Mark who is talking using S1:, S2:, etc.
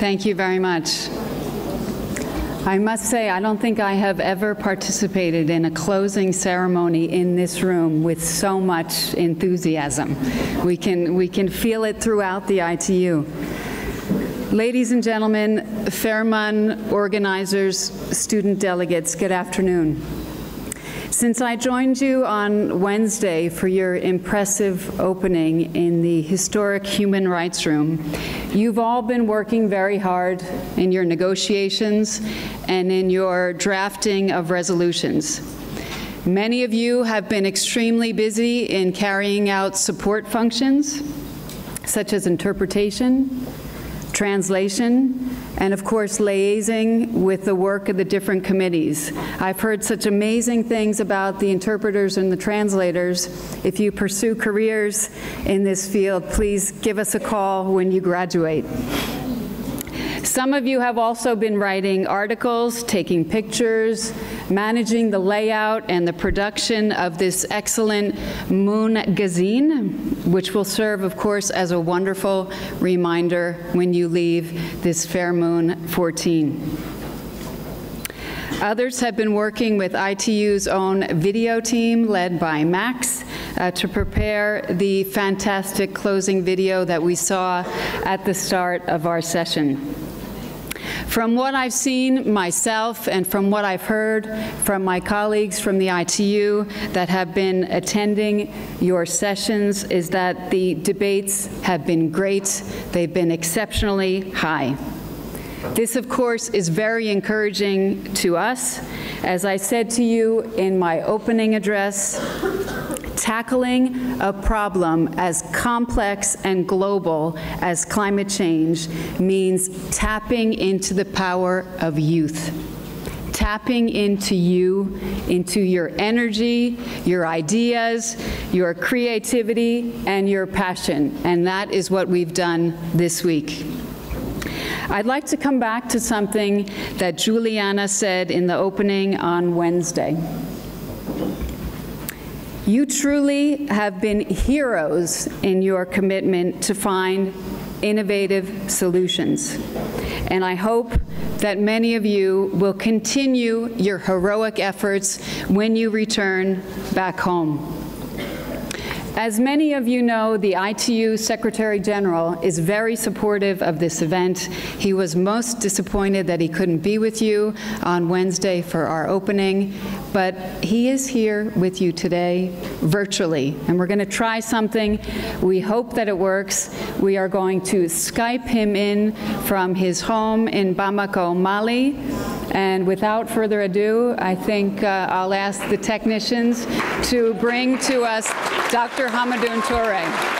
S1: Thank you very much. I must say, I don't think I have ever participated in a closing ceremony in this room with so much enthusiasm. We can, we can feel it throughout the ITU. Ladies and gentlemen, FerMUN organizers, student delegates, good afternoon. Since I joined you on Wednesday for your impressive opening in the historic Human Rights Room, you've all been working very hard in your negotiations and in your drafting of resolutions. Many of you have been extremely busy in carrying out support functions, such as interpretation, translation, and of course liaising with the work of the different committees. I've heard such amazing things about the interpreters and the translators. If you pursue careers in this field, please give us a call when you graduate. Some of you have also been writing articles, taking pictures, managing the layout and the production of this excellent Moon Gazine, which will serve, of course, as a wonderful reminder when you leave this FerMUN 14. Others have been working with ITU's own video team led by Max uh, to prepare the fantastic closing video that we saw at the start of our session. From what I've seen myself and from what I've heard from my colleagues from the ITU that have been attending your sessions is that the debates have been great. They've been exceptionally high. This, of course, is very encouraging to us. As I said to you in my opening address, tackling a problem as complex and global as climate change means tapping into the power of youth tapping into you, into your energy, your ideas, your creativity, and your passion. And that is what we've done this week. I'd like to come back to something that Juliana said in the opening on Wednesday. You truly have been heroes in your commitment to find innovative solutions. And I hope that many of you will continue your heroic efforts when you return back home. As many of you know, the ITU Secretary General is very supportive of this event. He was most disappointed that he couldn't be with you on Wednesday for our opening, but he is here with you today virtually, and we're going to try something. We hope that it works. We are going to Skype him in from his home in Bamako, Mali, and without further ado, I think uh, I'll ask the technicians to bring to us Dr. Hamadoun Toure.